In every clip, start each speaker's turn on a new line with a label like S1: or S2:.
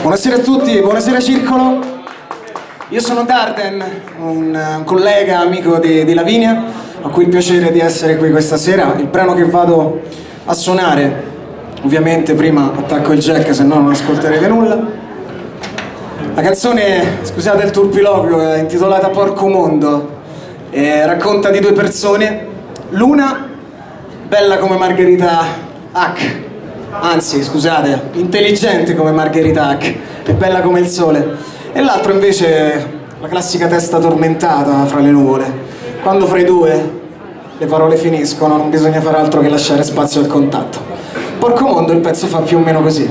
S1: Buonasera a tutti, buonasera Circolo. Io sono Darden, un, collega, amico di, di, Lavinia, a cui il piacere di essere qui questa sera. Il brano che vado a suonare, ovviamente prima attacco il jack, se no non ascolterete nulla. La canzone, scusate il turpiloquio, è intitolata Porco Mondo e racconta di due persone. L'una, bella come Margherita Hack, anzi scusate, intelligente come Margherita Hack e bella come il sole, e l'altro invece la classica testa tormentata fra le nuvole. Quando fra i due le parole finiscono non bisogna fare altro che lasciare spazio al contatto. Porco mondo il pezzo fa più o meno così.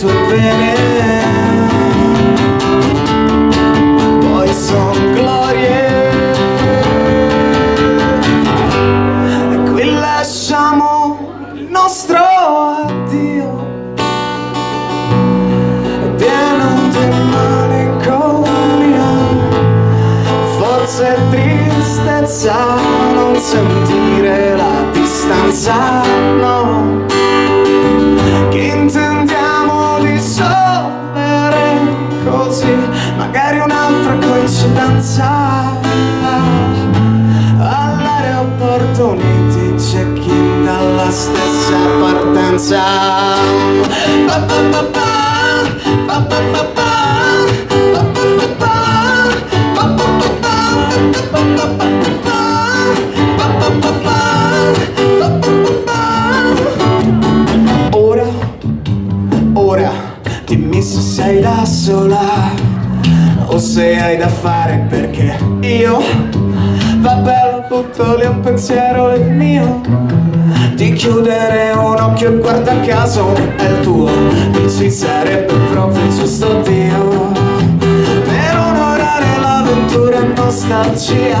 S1: Tue pene Poi son glorie. E qui lasciamo il nostro addio. Pieno di malinconia. Forse tristezza non sentire la distanza, stessa partenza pa, Ora, ora, dimmi se sei da sola o se hai da fare perché io va bello butto lì un pensiero il mio di chiudere un occhio e guarda caso è il tuo. Dici sarebbe proprio il giusto Dio. Per onorare l'avventura e nostalgia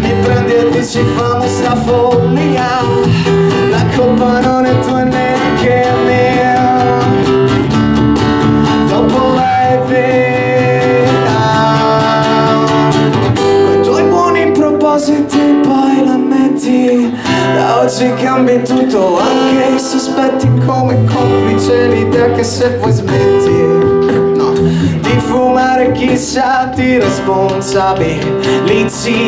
S1: mi prendi e dici famo sta follia oggi cambi tutto anche i sospetti come complice l'idea che se poi smetti. No, Di fumare chissà ti responsabilizzi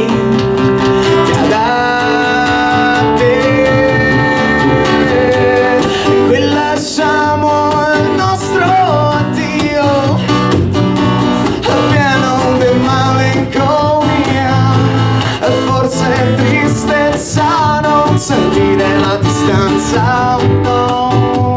S1: tristezza non sentire la distanza no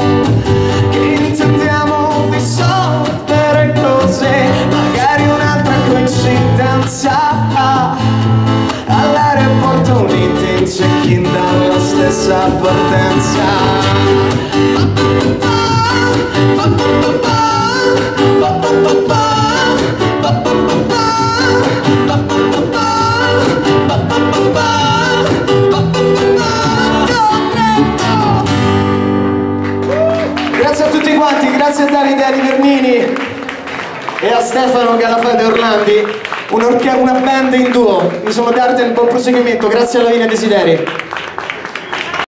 S1: e a Stefano Galafate Orlandi, una band in duo. Io sono Darten, buon proseguimento, grazie alla linea Desideri.